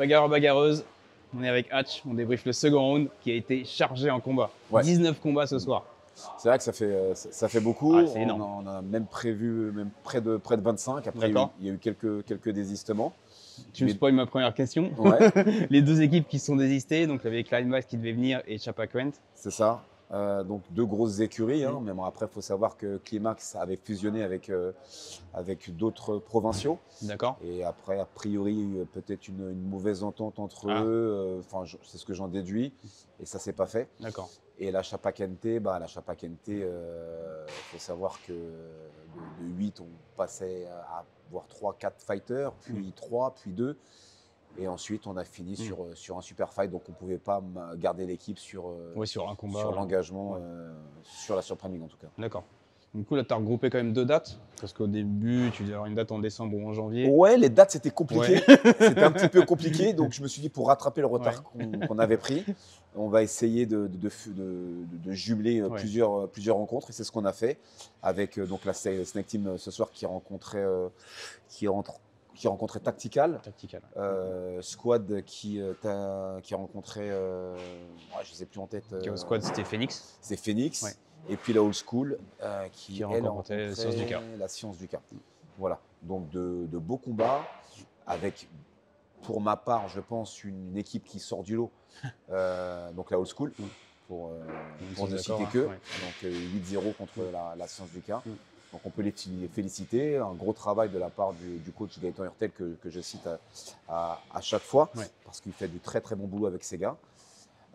Bagarreur, bagarreuse. On est avec Hatch, on débriefe le second round qui a été chargé en combat. Ouais. 19 combats ce soir. C'est vrai que ça fait, euh, ça fait beaucoup. Ah, on, en a même prévu même près, de, près de 25. Après, il y a eu- D'accord. il y a eu quelques, quelques désistements. Tu me spoil ma première question. Ouais, Les deux équipes qui sont désistées, donc il y avait Kleinbach qui devait venir et Chapa Quent. c'est ça. Euh, donc deux grosses écuries. Hein, Mm. mais bon, après, il faut savoir que Climax avait fusionné avec, euh, avec d'autres provinciaux. D'accord Et après, a priori, il y a eu peut-être une, une mauvaise entente entre Ah. eux. euh, Enfin, c'est ce que j'en déduis. Et ça s'est pas fait. D'accord. Et la Chapakente, bah, la faut savoir que de, de 8, on passait à voir 3, 4 fighters, puis 3, puis 2. Et ensuite, on a fini Mm. sur, euh, sur un super fight. Donc, on ne pouvait pas garder l'équipe sur, euh, sur un combat. sur l'engagement, ouais. euh, sur la surprenning en tout cas. D'accord. Du coup, là, tu as regroupé quand même deux dates. Parce qu'au début, tu devais avoir une date en décembre ou en janvier. Ouais, les dates, c'était compliqué. c'était un petit peu compliqué. Donc, je me suis dit, pour rattraper le retard qu'on avait pris, on va essayer de, de, de, de- de jumeler Ouais. plusieurs, plusieurs rencontres. Et c'est ce qu'on a fait avec donc, la Snake Team ce soir qui rencontrait, qui rentre, qui rencontrait Tactical. Tactical. euh, Squad qui, euh, t'a- qui a rencontré, euh, je ne sais plus en tête, euh, Chaos Squad, c'était Phoenix. c'est Phoenix. Ouais. Et puis la Old School euh, qui, Qui a elle, a rencontré la rencontré Science du Cas. La science du cas. Voilà. Donc de, de beaux combats avec, pour ma part, je pense, une équipe qui sort du lot. Euh, donc la Old School, Mm. pour, euh, si ne citer hein, que. ouais. Donc euh, 8-0 contre la, la science du cas. Mm. Donc on peut les féliciter. Un gros travail de la part du, du coach Gaëtan Hurtel que, que je cite à, à- à chaque fois Ouais. parce qu'il fait du très très bon boulot avec ses gars.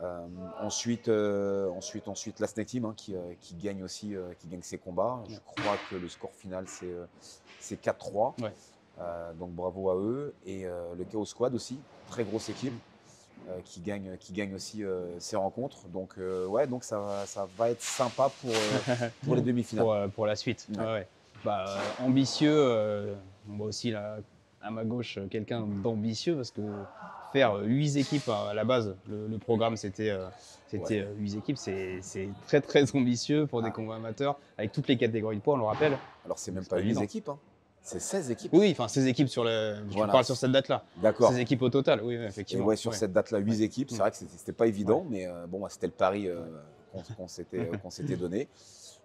Euh, ensuite, euh, ensuite, ensuite, la Snake Team hein, qui, euh, qui gagne aussi, qui gagne ses combats. Je crois que le score final c'est euh, c'est 4-3. Ouais. Euh, donc bravo à eux et le Chaos Squad aussi, très grosse équipe euh, qui gagne, qui gagne aussi euh, ses rencontres. Donc euh, ouais, donc ça, va- ça va être sympa pour, euh, pour les demi-finales. pour, euh, pour la suite. Ouais. Ouais, ouais. Bah, euh, ambitieux, euh, on voit aussi là, à ma gauche euh, quelqu'un d'ambitieux parce que faire 8 équipes à la base, le, le programme c'était euh, c'était Ouais. 8 équipes, c'est très très ambitieux pour des Ah. combats amateurs avec toutes les catégories de poids, on le rappelle. Alors c'est même pas pas 8 évident. équipes, hein. C'est 16 équipes. Oui, enfin 16 équipes sur le. Je Voilà. parle sur cette date-là. D'accord. 16 équipes au total, oui, Et effectivement. ouais, sur Ouais. cette date-là, 8 Ouais. équipes. C'est Mm. vrai que c'était pas évident, mais euh, bon, c'était le pari euh, qu'on qu'on s'était euh, qu'on s'était donné.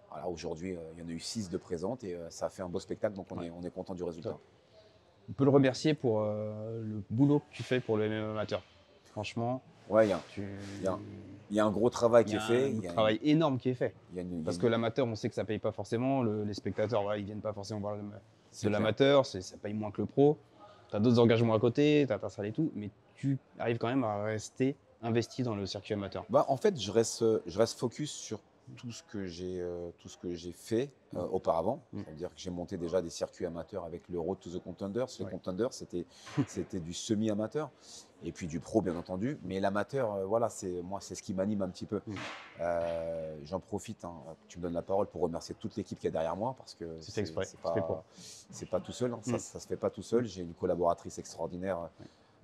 Voilà, aujourd'hui, euh, il y en a eu 6 de présentes et ça a fait un beau spectacle, donc on, est, on est content du résultat. On peut le remercier pour le boulot que tu fais pour le MMA amateur. Franchement, Ouais, il y a, tu. Y a- y a un gros travail il qui est fait. un il y a- travail énorme qui est fait. y a une- Parce que l'amateur, on sait que ça paye pas forcément. Le- les spectateurs, voilà, ils viennent pas forcément voir le, de l'amateur, ça paye moins que le pro. Tu as d'autres engagements à côté, tu as ta salle et tout, mais tu arrives quand même à rester investi dans le circuit amateur. Bah, en fait, je reste, je reste focus sur tout ce que j'ai euh, tout ce que j'ai fait euh, auparavant. Mm. C'est-à-dire que j'ai monté déjà des circuits amateurs avec le Road to the Contenders. Le Ouais. Contenders, c'était c'était du semi-amateur et puis du pro, bien entendu. Mais l'amateur, euh, voilà, c'est moi, c'est ce qui m'anime un petit peu. Mm. Euh, J'en profite. hein, tu me donnes la parole pour remercier toute l'équipe qui est derrière moi parce que C'est pas, c'est pas tout seul. hein, ça, Mm. ça se fait pas tout seul. J'ai une collaboratrice extraordinaire.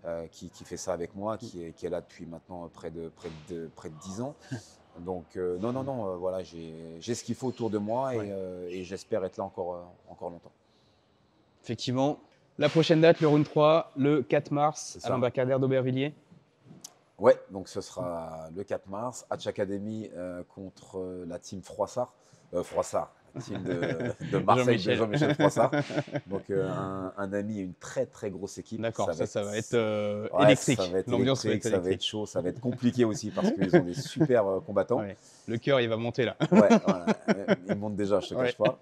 euh, qui, qui fait ça avec moi, qui est, qui est là depuis maintenant près de, près de, près de 10 ans. Donc, euh, non, non, non, euh, voilà, j'ai ce qu'il faut autour de moi et, Ouais. euh, et j'espère être là encore, encore longtemps. Effectivement, la prochaine date, le round 3, le 4 mars, à l'embarcadère d'Aubervilliers. Ouais, donc ce sera le 4 mars, Hatch Academy contre la team Froissart. Froissart, team de, de Marseille, de Jean-Michel. Jean-Michel Froissart. Donc, euh, un, un ami et une très, très grosse équipe. D'accord, ça, ça va être euh, Ouais, électrique. Ça va être L'ambiance va électrique, être ça va être électrique. chaud, ça va être compliqué aussi parce qu'ils ont des super euh, combattants. Ouais. Le cœur, il va monter là. Ouais, voilà. Il monte déjà, je te Ouais. cache pas.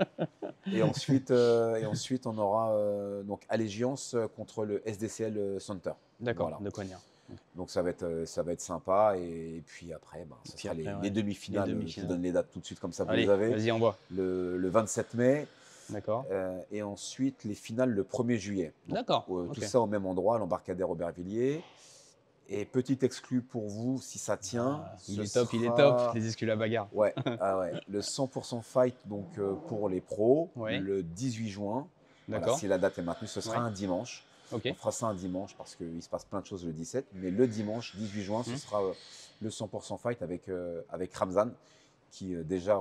Et ensuite, et ensuite on aura donc Allégeance euh, contre le SDCL Center. D'accord, Voilà. de Coignard. Donc ça va être, euh, ça va être sympa. Et, puis après, ben, ce Puis sera les, après, ouais. les demi-finales. Les euh, Je vous donne les dates tout de suite, comme ça vous Allez, les avez. vas-y, envoie. Le, le 27 mai. D'accord. euh, et ensuite, les finales le 1er juillet. D'accord. euh, ok. Tout ça au même endroit, l'embarcadère Aubervilliers. Et petit exclu pour vous, si ça tient. Ah, il est top, il est top. Les exclus la bagarre. Ouais, ah ouais. le 100% fight donc euh, pour les pros Ouais. le 18 juin. Voilà, D'accord. si la date est maintenue, ce sera Ouais. un dimanche. On fera ça un dimanche parce qu'il se passe plein de choses le 17. Mais le dimanche 18 juin, ce Mhm. sera euh, le 100% fight avec, euh, avec Ramzan, qui euh, déjà,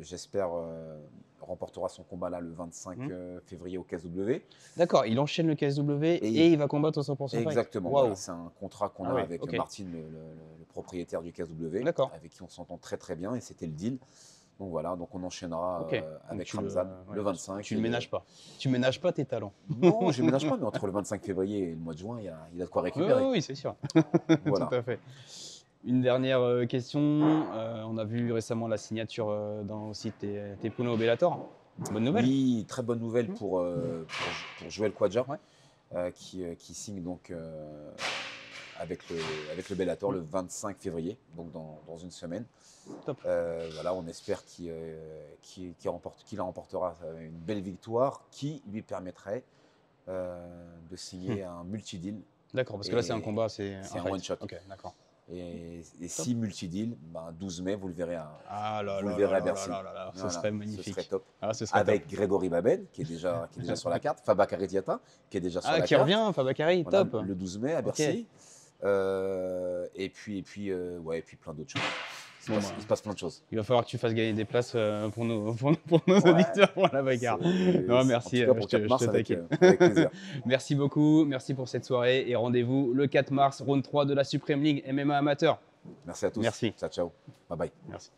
j'espère, euh, remportera son combat là le 25 Mhm. février au KSW. D'accord, il enchaîne le KSW et, Et- il va combattre au 100% fight. Exactement. Voilà, c'est un contrat qu'on Ah a ouais, avec ok. Martin, le, le- le propriétaire du KSW, avec qui on s'entend très très bien et c'était le deal. Donc voilà, donc on enchaînera euh, avec le- Ramzan le, ouais, 25. Tu ne le- ménages pas. Tu ménages pas tes talents. Non, je ne ménage pas, mais entre le 25 février et le mois de juin, il y a, il y a de quoi Oui, récupérer. oui, c'est sûr. Voilà. Tout à fait. Une dernière euh, question. Euh, on a vu récemment la signature euh, dans aussi tes, tes poulains au Bellator. Bonne nouvelle. Oui, très bonne nouvelle Mhm. pour, euh, pour, pour Joël Quadja, Ouais. euh, qui, euh, qui signe donc euh, avec, le, avec le Bellator le 25 février, donc dans, dans une semaine. Top. Euh, voilà, on espère qu'il euh, qu'il remporte- qu'il remportera euh, une belle victoire qui lui permettrait euh, de signer un multi-deal. D'accord, parce que là, c'est un combat, c'est un one-shot. D'accord. Et, et si multi-deal, ben, 12 mai, vous le verrez, à- Ah là Vous là le verrez là à Bercy. ce serait Ce magnifique. serait top. Ah, ce serait Avec Grégory Babel, qui est déjà, qui est déjà sur la carte, Fabakary Diata, qui est déjà top. sur Ah, la qui carte. revient, Fabakary, Voilà, top. Le 12 mai à. Bercy. Euh, et puis, et puis, euh, ouais, et puis plein d'autres choses. Il se, Bon, passe, bah. il se passe plein de choses. Il va falloir que tu fasses gagner des places euh, pour nos, pour, pour nos Ouais. auditeurs pour la bagarre. Non, merci, En tout cas, pour je te- 4 mars, je te avec, taquine. avec plaisir. Merci beaucoup, merci pour cette soirée et rendez-vous le 4 mars, round 3 de la Supreme League MMA amateur. Merci à tous. Merci. Ciao, ciao. Bye bye. Merci.